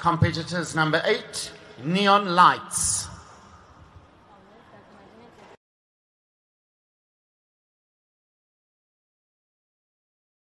Competitors number eight, neon lights.